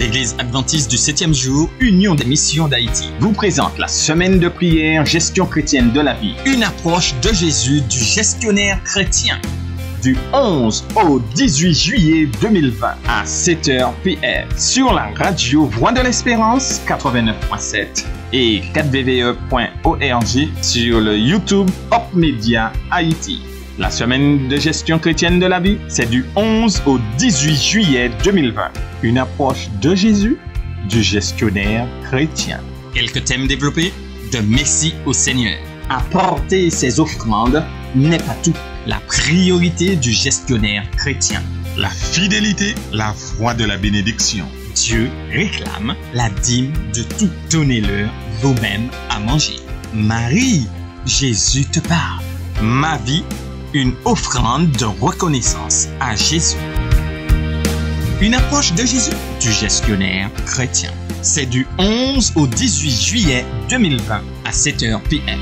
l'Église adventiste du 7e jour, Union des missions d'Haïti, vous présente la semaine de prière Gestion chrétienne de la vie, une approche de Jésus du gestionnaire chrétien. Du 11 au 18 juillet 2020 à 7h PM sur la radio Voix de l'Espérance 89.7 et 4vve.org sur le YouTube Hop Media Haïti. La semaine de gestion chrétienne de la vie, c'est du 11 au 18 juillet 2020. Une approche de Jésus, du gestionnaire chrétien. Quelques thèmes développés De Messie au Seigneur. Apporter ses offrandes n'est pas tout. La priorité du gestionnaire chrétien. La fidélité, la foi de la bénédiction. Dieu réclame la dîme de tout. Donnez-leur vous-même à manger. Marie, Jésus te parle. Ma vie, une offrande de reconnaissance à Jésus. Une approche de Jésus du gestionnaire chrétien. C'est du 11 au 18 juillet 2020 à 7h PM.